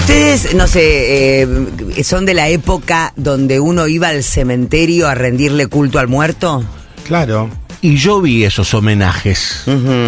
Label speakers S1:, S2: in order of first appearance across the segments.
S1: Ustedes, no sé, eh, son de la época donde uno iba al cementerio a rendirle culto al muerto.
S2: Claro.
S3: Y yo vi esos homenajes.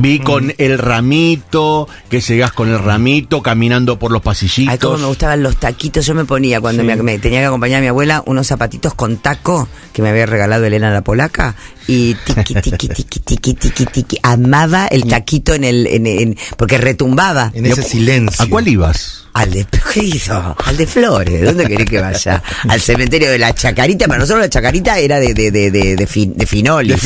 S3: Vi con el ramito, que llegás con el ramito caminando por los pasillitos.
S1: Ay, cómo me gustaban los taquitos. Yo me ponía cuando
S3: Sí.
S1: me, me tenía que acompañar a mi abuela unos zapatitos con taco que me había regalado Elena la polaca y tiqui tiqui tiqui tiqui tiqui tiqui amaba el taquito en el en, en- porque retumbaba.
S2: En ese silencio.
S3: ¿A cuál ibas?
S1: Al de ¿qué hizo? Al de Flores, ¿dónde querés que vaya? Al cementerio de la Chacarita, para nosotros la Chacarita era de de de de, de, fin- de Finolis.
S3: De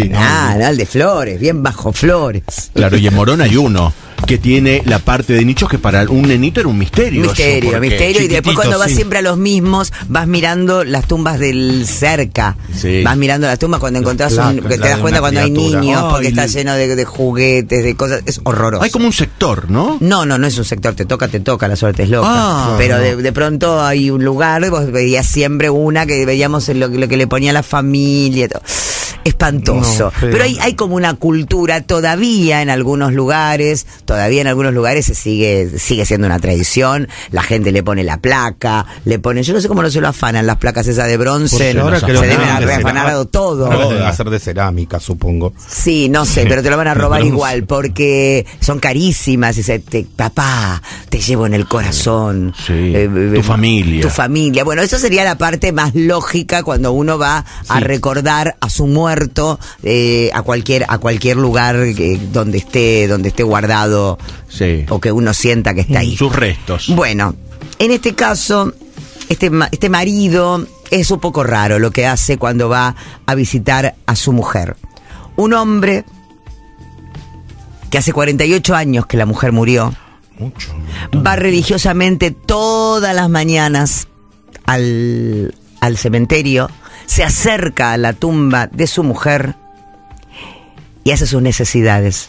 S3: Finoli.
S1: Ah, no, el de Flores, bien bajo Flores.
S3: Claro, y en Morón hay uno que tiene la parte de nichos que para un nenito era un misterio.
S1: Misterio, misterio. Y después cuando vas
S2: sí.
S1: siempre a los mismos, vas mirando las tumbas del cerca.
S3: Sí.
S1: Vas mirando las tumbas cuando encontrás un,
S2: placas,
S1: que
S2: la
S1: te das cuenta cuando hay niños, porque está
S3: le-
S1: lleno de, de juguetes, de cosas. Es horroroso.
S3: Hay como un sector, ¿no?
S1: No, no, no es un sector, te toca, te toca, la suerte es loca.
S3: Ah,
S1: Pero de, de pronto hay un lugar, vos veías siempre una que veíamos lo, que- lo que le ponía la familia. todo. Espantoso.
S2: No.
S1: Pero hay, hay como una cultura todavía en algunos lugares, todavía en algunos lugares se sigue, sigue siendo una tradición. La gente le pone la placa, le pone, yo no sé cómo no se lo afanan las placas esas de bronce.
S2: Ahora
S3: se
S2: que lo
S1: se deben haber afanado todo.
S2: Deben hacer de cerámica, supongo.
S1: Sí, no sé, pero te lo van a robar igual porque son carísimas. Y se te, papá, te llevo en el corazón. Eh,
S3: Sí, tu familia.
S1: Tu familia. Bueno, eso sería la parte más lógica cuando uno va a recordar a su muerto eh, a cualquier a cualquier lugar que- donde esté donde esté guardado
S3: Sí.
S1: o que uno sienta que está ahí.
S3: Sus restos.
S1: Bueno, en este caso, este, este marido es un poco raro lo que hace cuando va a visitar a su mujer. Un hombre que hace 48 años que la mujer murió,
S2: Mucho.
S1: va religiosamente todas las mañanas al, al cementerio, se acerca a la tumba de su mujer y hace sus necesidades.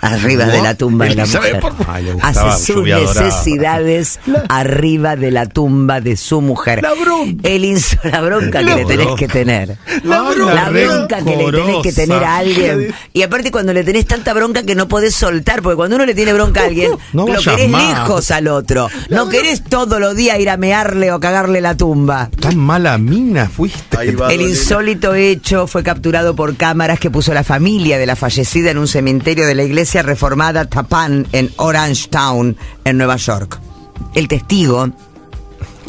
S1: Arriba de la tumba de la mujer.
S3: por
S2: Ay, le gustaba
S1: Hace sus necesidades arriba de la tumba de su mujer.
S3: La bronca.
S1: El inso- la bronca que
S2: La
S1: le tenés
S2: bronca.
S1: que tener.
S2: La bronca.
S1: La bronca que le tenés que tener a alguien. Y aparte cuando le tenés tanta bronca que no podés soltar, porque cuando uno le tiene bronca a alguien,
S2: No
S1: lo querés
S2: más.
S1: lejos al otro. No querés todos los días ir a mearle o cagarle la tumba.
S2: Tan mala mina fuiste.
S3: Va.
S1: El insólito hecho fue capturado por cámaras que puso la familia de la fallecida en un cementerio de la iglesia reformada Tapan en Orange Town, en Nueva York. El testigo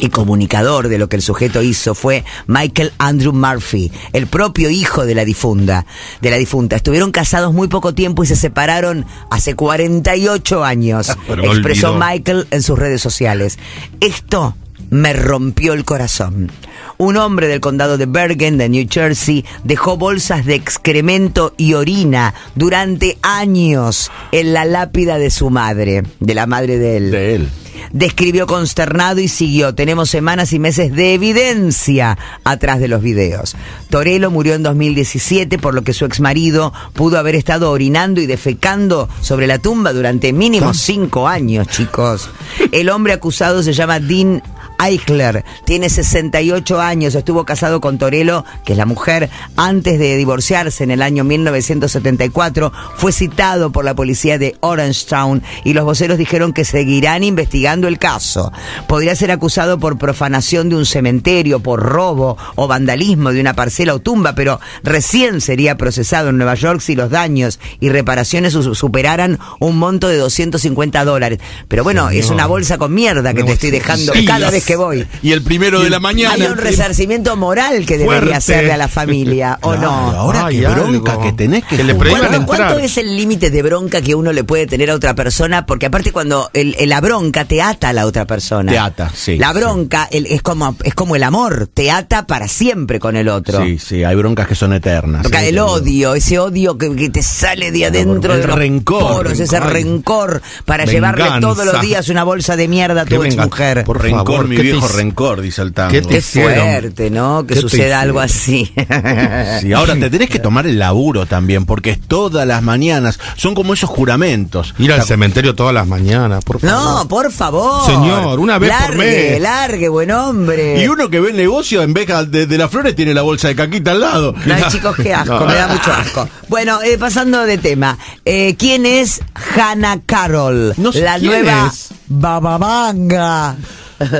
S1: y comunicador de lo que el sujeto hizo fue Michael Andrew Murphy, el propio hijo de la difunta. De la difunta. Estuvieron casados muy poco tiempo y se separaron hace 48 años.
S2: Pero
S1: Expresó
S2: olvidó.
S1: Michael en sus redes sociales. Esto me rompió el corazón. Un hombre del condado de Bergen, de New Jersey, dejó bolsas de excremento y orina durante años en la lápida de su madre, de la madre de él.
S3: De él.
S1: Describió consternado y siguió. Tenemos semanas y meses de evidencia atrás de los videos. Torello murió en 2017, por lo que su exmarido pudo haber estado orinando y defecando sobre la tumba durante mínimo cinco años, chicos. El hombre acusado se llama Dean Eichler, tiene 68 años, estuvo casado con Torello, que es la mujer, antes de divorciarse en el año 1974, fue citado por la policía de Orangetown y los voceros dijeron que seguirán investigando el caso. Podría ser acusado por profanación de un cementerio, por robo o vandalismo de una parcela o tumba, pero recién sería procesado en Nueva York si los daños y reparaciones su- superaran un monto de 250 dólares. Pero bueno, es una bolsa con mierda que te estoy dejando
S2: Sí.
S1: cada vez que voy.
S3: Y el primero de la mañana.
S1: Hay un resarcimiento moral que debería
S2: Fuerte.
S1: hacerle a la familia, ¿o
S3: Claro,
S1: no?
S3: Ahora
S2: Ay,
S3: qué bronca
S2: algo.
S3: que tenés que,
S2: Que le
S1: ¿Cuánto, cuánto es el límite de bronca que uno le puede tener a otra persona? Porque aparte cuando el- el- la bronca te ata a la otra persona.
S3: Te ata, sí,
S1: La
S3: sí.
S1: bronca el- es, como, es como el amor, te ata para siempre con el otro.
S3: Sí, sí, hay broncas que son eternas.
S1: Porque
S3: Sí,
S1: el odio, ese odio que, que te sale de adentro
S3: el
S1: de los
S3: rencor,
S1: poros, ese
S2: rencor.
S1: para llevarle todos los días una bolsa de mierda a tu ex mujer.
S2: por
S3: rencor,
S2: favor,
S3: mi
S2: ¿qué te
S3: viejo
S2: hice?
S3: rencor, dice el tango.
S2: ¿Qué te
S1: Qué fuerte, ¿no? Que
S2: ¿Qué te
S1: suceda algo así.
S3: Sí, ahora te tenés que tomar el laburo también, porque es todas las mañanas. Son como esos juramentos.
S2: Ir al cementerio todas las mañanas, por favor.
S1: No, por favor.
S2: Señor, una vez por
S1: largue,
S2: mes.
S1: Largue, buen hombre.
S3: Y uno que ve el negocio, en vez de, de las flores, tiene la bolsa de caquita al lado.
S1: Ay, chicos, qué asco,
S2: No.
S1: me da mucho asco. Bueno, eh, pasando de tema. Eh, ¿Quién es Hannah Carroll?
S2: No sé
S1: la
S2: quién
S1: nueva
S2: es.
S1: bababanga.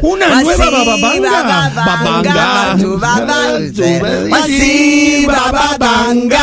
S2: Una nueva bababanga.
S1: bababanga.
S2: Así, bababanga.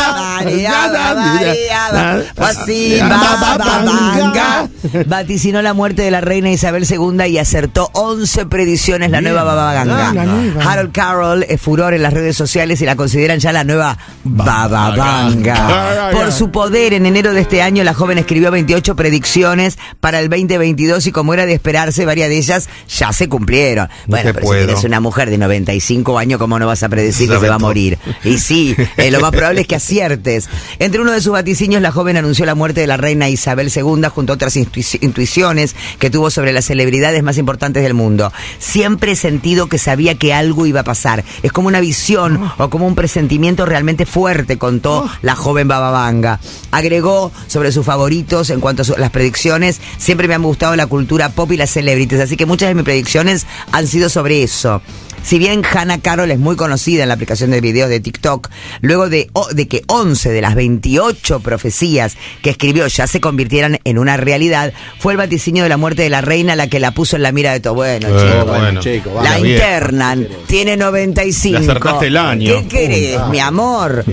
S1: Vaticinó la muerte de la reina Isabel II y acertó 11 predicciones la nueva bababanga.
S2: Ah.
S1: Harold Carroll es furor en las redes sociales y la consideran ya la nueva bababanga. Por su poder, en enero de este año, la joven escribió 28 predicciones para el 2022 y como era de esperarse, varias de ellas ya se cumplieron. Bueno, pero si tienes una mujer de 95 años, ¿cómo no vas a predecir que se va a morir? Y sí, eh, lo más probable es que aciertes. Entre uno de sus vaticinios, la joven anunció la muerte de la reina Isabel II junto a otras intuici- intuiciones que tuvo sobre las celebridades más importantes del mundo. Siempre he sentido que sabía que algo iba a pasar. Es como una visión o como un presentimiento realmente fuerte, contó la joven Bababanga. Agregó sobre sus favoritos en cuanto a las predicciones. Siempre me han gustado la cultura pop y las celebrities, así que muchas de mis predicciones han sido sobre eso. Si bien Hannah Carroll es muy conocida en la aplicación de videos de TikTok, luego de, que 11 de las 28 profecías que escribió ya se convirtieran en una realidad, fue el vaticinio de la muerte de la reina la que la puso en la mira de todo. Bueno,
S2: Eh,
S1: chicos,
S2: bueno.
S3: chico,
S1: la
S2: la
S1: internan, tiene 95.
S2: Le acertaste el año.
S1: ¿Qué querés, mi amor?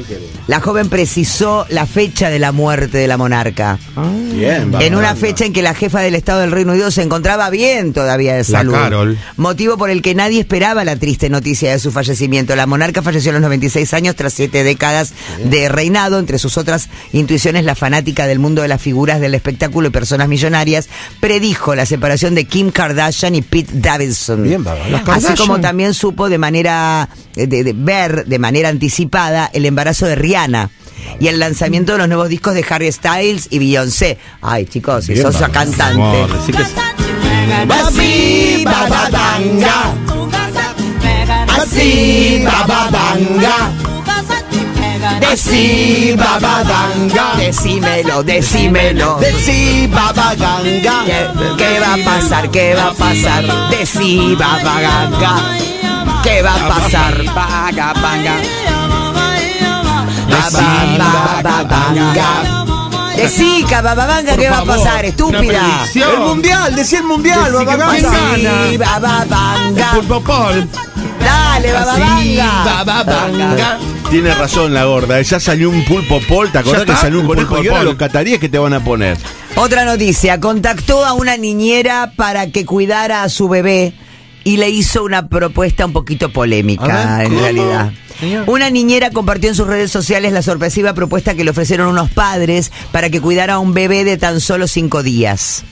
S1: La joven precisó la fecha de la muerte de la monarca.
S3: Bien,
S1: En una fecha en que la jefa del Estado del Reino Unido se encontraba bien todavía de salud.
S2: Carol.
S1: Motivo por el que nadie esperaba la triste noticia de su fallecimiento. La monarca falleció a los 96 años tras siete décadas de reinado. Entre sus otras intuiciones, la fanática del mundo de las figuras del espectáculo y personas millonarias predijo la separación de Kim Kardashian y Pete Davidson.
S3: Bien, Baba. Las
S1: Así
S2: Kardashian.
S1: como también supo de manera de, de ver de manera anticipada el embarazo de Rihanna. Y el lanzamiento de los nuevos discos de Harry Styles y Beyoncé. Ay, chicos, si sos cantante.
S2: Que-
S1: Así, bababanga. Decí, bababanga. Decímelo, decímelo. Decí, bababanga. ¿Qué, va a pasar? ¿Qué va a pasar? Decí, bababanga. ¿Qué va a pasar? Bababanga. Bababanga. Decí, bababanga, ¿qué va a pasar? Estúpida.
S3: El mundial, decía el mundial, bababanga.
S1: bababanga. Dale, bababanga.
S2: bababanga.
S3: Tiene razón la gorda, ya salió un pulpo pol, ¿te acordás que salió un
S2: un
S3: conejo
S2: pulpo
S3: y ahora
S2: pol.
S3: los cataríes que te van a poner?
S1: Otra noticia, contactó a una niñera para que cuidara a su bebé y le hizo una propuesta un poquito polémica,
S3: ver,
S1: en realidad. Una niñera compartió en sus redes sociales la sorpresiva propuesta que le ofrecieron unos padres para que cuidara a un bebé de tan solo cinco días.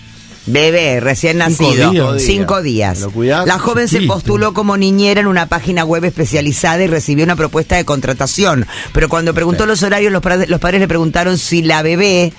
S1: Bebé, recién
S2: Cinco
S1: nacido.
S2: días.
S1: Cinco días.
S3: ¿Lo cuidás?
S1: La joven se postuló como niñera en una página web especializada y recibió una propuesta de contratación. Pero cuando preguntó los horarios, los, padres- los padres le preguntaron si la bebé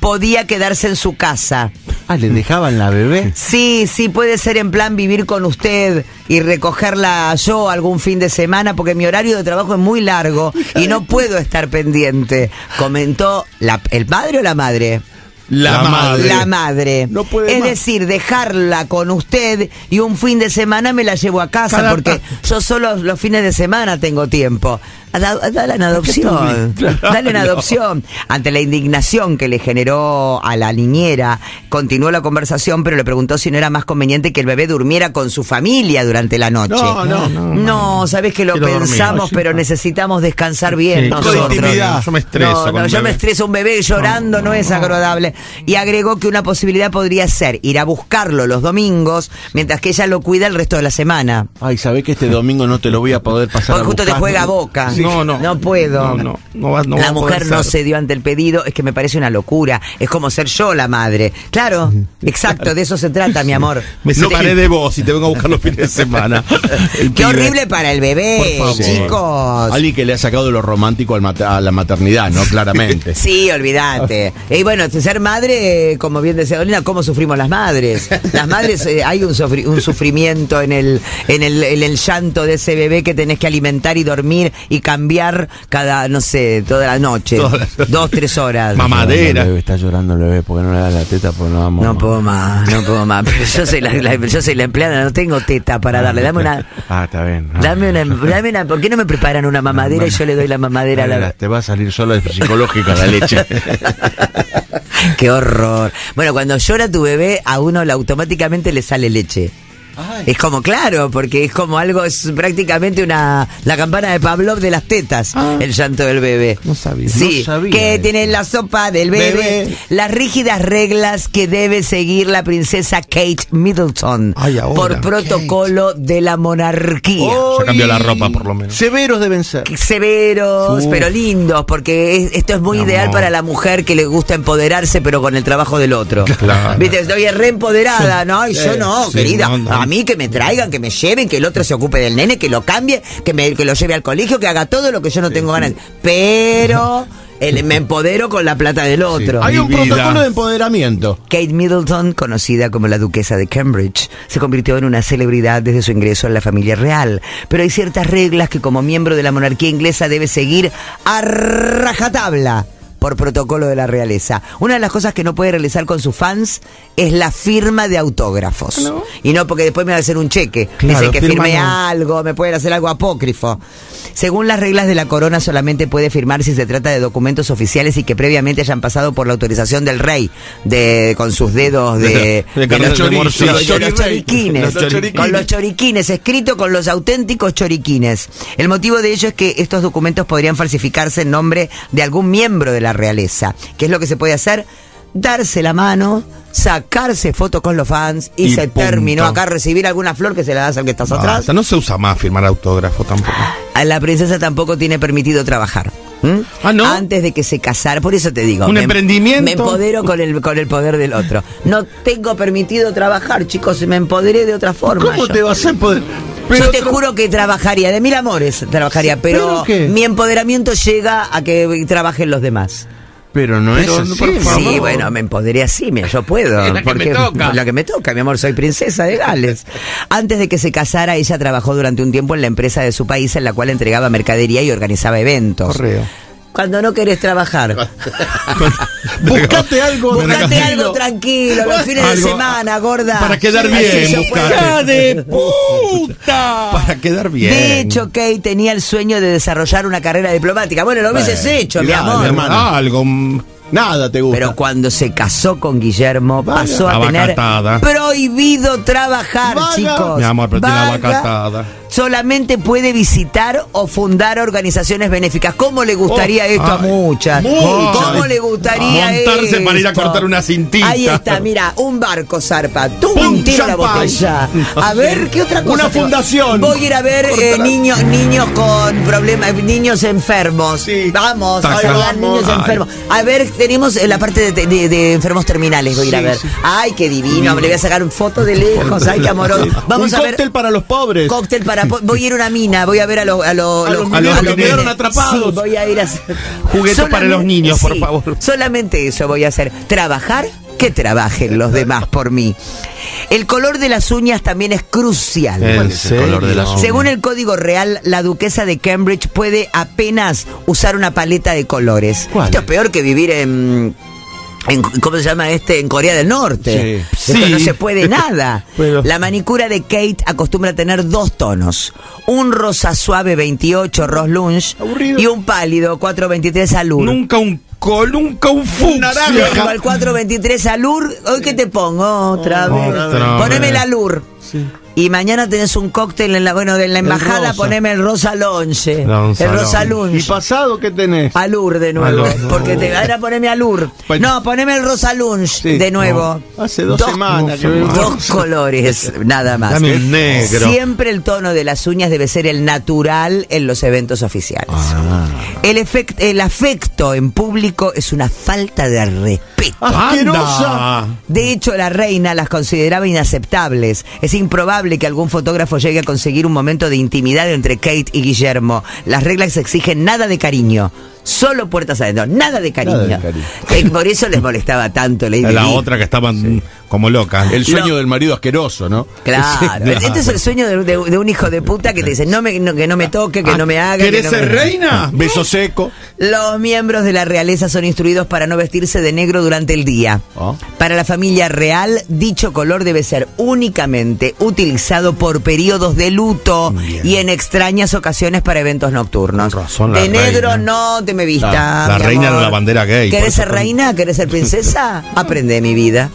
S1: podía quedarse en su casa.
S3: Ah, ¿le dejaban la bebé?
S1: Sí, sí, puede ser en plan vivir con usted y recogerla yo algún fin de semana porque mi horario de trabajo es muy largo y no puedo estar pendiente. Comentó la- el padre o la madre.
S2: La,
S3: La
S2: madre.
S1: La madre.
S3: No puede
S1: es
S3: más.
S1: decir, dejarla con usted y un fin de semana me la llevo a casa
S2: Cada
S1: porque yo solo los fines de semana tengo tiempo. Da- Dale en adopción.
S2: Claro.
S1: Dale en adopción. Ante la indignación que le generó a la niñera, continuó la conversación, pero le preguntó si no era más conveniente que el bebé durmiera con su familia durante la noche.
S3: No, no,
S2: no,
S1: No, sabes que lo
S2: Quiero dormir.
S1: pensamos, pero necesitamos descansar bien
S2: Sí,
S1: nosotros.
S3: intimidad.
S2: Yo me estreso.
S1: No, no, yo me estreso un bebé llorando, no, es agradable. Y agregó que una posibilidad podría ser ir a buscarlo los domingos, mientras que ella lo cuida el resto de la semana.
S3: Ay, sabés que este domingo no te lo voy a poder pasar
S1: Porque
S3: a
S1: justo te juega a
S2: No, no.
S1: No puedo.
S2: No, no, no va- no va
S1: la mujer no dio ante el pedido, es que me parece una locura. Es como ser yo la madre. Claro, exacto, de eso se trata, mi amor.
S2: Me separé de vos y te vengo a buscar los fines de semana. El
S1: Qué
S2: pibe.
S1: horrible para el bebé,
S2: Por favor.
S1: chicos.
S3: Alguien que le ha sacado de lo romántico al a la maternidad, ¿no? Claramente.
S1: Sí, olvídate. Y bueno, ser madre, como bien decía Dolina, ¿cómo sufrimos las madres? Las madres, eh, hay un, sufri- un sufrimiento en el, en, el, en el llanto de ese bebé que tenés que alimentar y dormir y cambiar cada, no sé, toda la noche.
S2: Toda la-
S1: Dos, tres horas.
S2: Mamá. Madera.
S3: El bebé, está llorando el bebé, porque no le da la teta? Porque no vamos.
S1: No puedo más, no puedo más. Pero yo soy la, la- yo soy la empleada, no tengo teta para darle. Dame una.
S3: Ah, está bien. Ah.
S1: Dame una, dame una, ¿por qué no me preparan una mamadera y yo le doy la mamadera a la...
S3: Te va a salir sola psicológica la leche.
S1: Qué horror. Bueno, cuando llora tu bebé, a uno automáticamente le sale leche. Es como claro, porque es como algo, es prácticamente una la campana de Pavlov de las tetas, el llanto del bebé.
S2: No sabía.
S1: Sí,
S3: No sabía
S1: que
S3: eso.
S1: tiene la sopa del bebé,
S2: Bebé.
S1: las rígidas reglas que debe seguir la princesa Kate Middleton
S2: Ay, ahora,
S1: por protocolo de la monarquía.
S2: Se cambió la ropa, por lo menos.
S3: Severos deben ser.
S1: severos,
S2: Uf.
S1: pero lindos, porque es- esto es muy
S2: Mi
S1: ideal
S2: amor.
S1: para la mujer que le gusta empoderarse, pero con el trabajo del otro.
S2: Claro.
S1: Viste, estoy re empoderada, ¿no? Y yo no,
S2: Sí,
S1: querida.
S2: no, no.
S1: A mí que me traigan, que me lleven, que el otro se ocupe del nene, que lo cambie, que, me, que lo lleve al colegio, que haga todo lo que yo no tengo ganas. Pero el- me empodero con la plata del otro.
S3: Hay un
S2: vida.
S3: protocolo de empoderamiento.
S1: Kate Middleton, conocida como la duquesa de Cambridge, se convirtió en una celebridad desde su ingreso en la familia real. Pero hay ciertas reglas que como miembro de la monarquía inglesa debe seguir a rajatabla por protocolo de la realeza. Una de las cosas que no puede realizar con sus fans es la firma de autógrafos. Y no porque después me va a hacer un cheque.
S2: Claro,
S1: Dice que firme
S2: no.
S1: algo, me pueden hacer algo apócrifo. Según las reglas de la corona, solamente puede firmar si se trata de documentos oficiales y que previamente hayan pasado por la autorización del rey, de con sus dedos de,
S2: De
S1: los
S2: de
S1: de los choriquines,
S3: Los choriquines.
S1: con los choriquines, escrito con los auténticos choriquines. El motivo de ello es que estos documentos podrían falsificarse en nombre de algún miembro de la realeza. ¿Qué es lo que se puede hacer? Darse la mano, sacarse fotos con los fans y,
S2: Y
S1: se
S2: punto.
S1: terminó acá recibir alguna flor que se la das al que estás atrás.
S2: No se usa más firmar autógrafo tampoco.
S1: A la princesa tampoco tiene permitido trabajar.
S2: Ah, ¿no?
S1: Antes de que se casara, por eso te digo.
S2: ¿Un
S1: me-
S2: emprendimiento?
S1: Me empodero con el, con el poder del otro. No tengo permitido trabajar, chicos, me empoderé de otra forma.
S3: ¿Cómo
S1: yo.
S3: te vas a empoderar?
S1: Yo te juro que trabajaría, de mil amores trabajaría, pero,
S3: ¿pero qué?
S1: mi empoderamiento llega a que trabajen los demás.
S3: Pero no
S2: Pero,
S3: es así.
S2: por favor.
S1: Sí, bueno, me empoderé así, mira, yo puedo.
S2: Es la que me toca.
S1: La que me toca, mi amor, soy princesa de Gales. Antes de que se casara, ella trabajó durante un tiempo en la empresa de su país en la cual entregaba mercadería y organizaba eventos.
S2: Correo.
S1: Cuando no querés trabajar.
S3: Buscate algo
S1: Buscate
S3: tranquilo.
S1: algo tranquilo, los fines de semana, gorda.
S2: para quedar bien,
S1: yo
S2: buscate.
S1: puedo.
S3: ¡Hija de puta!
S2: Para quedar bien.
S1: De hecho, Kate tenía el sueño de desarrollar una carrera diplomática. Bueno, lo hubieses hecho, mi amor.
S3: hermano.
S2: algo.
S3: Nada te gusta.
S1: Pero cuando se casó con Guillermo, pasó a tener
S2: catada.
S1: prohibido trabajar, chicos.
S2: Mi amor, pero tiene la.
S1: Solamente puede visitar o fundar organizaciones benéficas. ¿Cómo le gustaría
S2: Oh,
S1: esto a muchas?
S2: muchas.
S1: ¿Cómo le gustaría
S2: Montarse para ir a
S1: esto?
S2: cortar una cintita.
S1: Ahí está, mira, un barco zarpa. Tú
S3: ¡Pum!
S1: tira la botella. A ver, ¿qué otra cosa?
S3: Una
S1: tengo?
S3: fundación.
S1: Voy a ir a ver eh, niños, niños con problemas, niños enfermos.
S3: Sí.
S1: Vamos, a ayudar niños
S2: Ay.
S1: enfermos. A ver, tenemos eh, la parte de, de- de enfermos terminales, voy a ir a ver. Ay, qué divino, le voy a sacar fotos de lejos, ay, qué amoroso. Vamos
S3: un
S1: a ver.
S3: cóctel para los pobres.
S1: Cóctel para. po- Voy a ir a una mina, voy a ver a los. A, los-
S3: A los que quedaron atrapados.
S1: Sí, voy a ir a hacer.
S2: Juguetes para los niños, por favor.
S1: Solamente eso voy a hacer. Trabajar, que trabajen los demás por mí. El color de las uñas también es crucial.
S2: ¿En
S3: es el color de las uñas?
S1: Según el código real, la duquesa de Cambridge puede apenas usar una paleta de colores.
S3: ¿Cuál?
S1: Esto es peor que vivir en. en- ¿Cómo se llama este? En Corea del Norte.
S2: Sí.
S1: Esto no se puede nada. La manicura de Kate acostumbra a tener dos tonos. Un rosa suave 28 Rose Lunch
S3: Aburrido.
S1: y un pálido 423 Alur.
S2: Nunca un nunca un
S3: naranja.
S2: fucsia.
S1: Tengo el 423 Alur. ¿Hoy qué te pongo? Otra vez.
S2: Otra
S1: Poneme
S2: vez.
S1: el Alur. Y mañana tenés un cóctel en la, bueno, de la embajada, poneme el rosa lonche. El rosa
S2: lonche.
S3: ¿Y pasado qué tenés?
S1: Alur de nuevo.
S2: Alur.
S1: Porque te ahora poneme Alur.
S2: Pues-
S1: No, poneme el rosa lunch
S3: Sí,
S1: de nuevo.
S3: no. Hace dos semanas que
S2: no,
S1: Dos colores, nada más.
S2: Dame un negro.
S1: Siempre el tono de las uñas debe ser el natural en los eventos oficiales.
S3: Ah.
S1: El, efect- el afecto en público es una falta de respeto.
S3: ¡Asquerosa!
S1: De hecho, la reina las consideraba inaceptables. Es improbable que algún fotógrafo llegue a conseguir un momento de intimidad entre Kate y Guillermo. Las reglas exigen nada de cariño. Solo puertas adentro, nada de cariño.
S3: Nada de cariño.
S1: Eh, Por eso les molestaba tanto Lady
S2: La
S1: Di.
S2: otra que estaban como locas.
S3: El sueño
S1: No.
S3: del marido asqueroso, ¿no?
S1: Claro,
S2: Sí,
S1: este es el sueño de, de- de un hijo de puta que te dice no me, no- que no me toque, que
S2: Ah,
S1: no me haga. que
S2: ¿Querés
S1: no
S2: ser
S1: me-
S2: reina?
S3: Beso seco.
S1: Los miembros de la realeza son instruidos para no vestirse de negro durante el día.
S3: Ah.
S1: Para la familia real, dicho color debe ser únicamente utilizado por periodos de luto
S2: Bien.
S1: y en extrañas ocasiones para eventos nocturnos.
S2: Razón,
S1: de negro
S2: reina.
S1: no, te me vista.
S2: La reina
S1: amor.
S2: de la bandera gay,
S1: ¿Querés ser reina? ¿Querés ser princesa? Aprende mi vida.